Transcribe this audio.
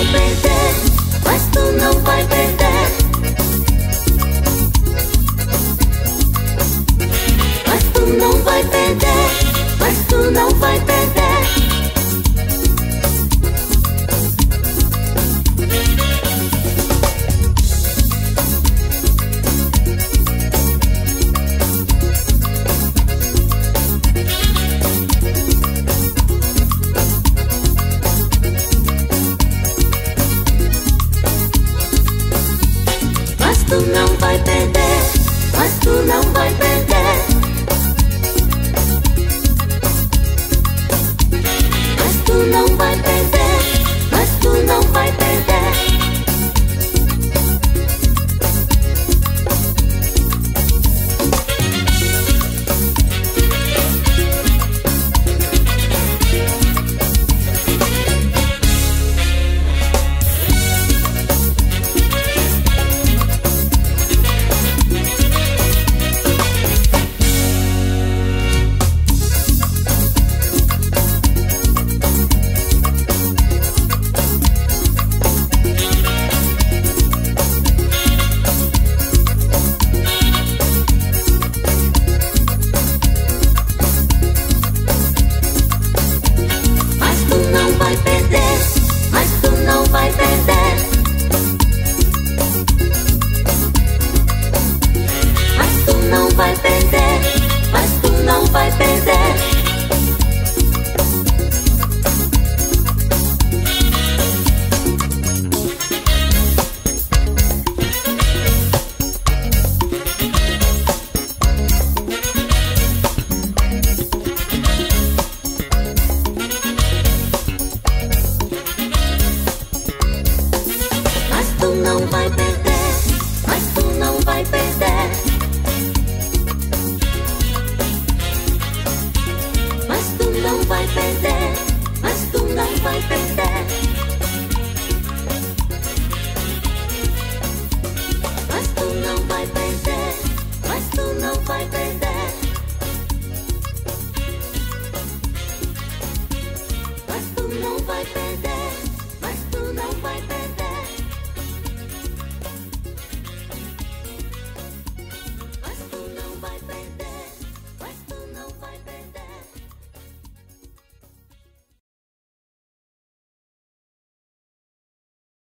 vai perder, mas tu não vai perder. não vai perder. não vai perder.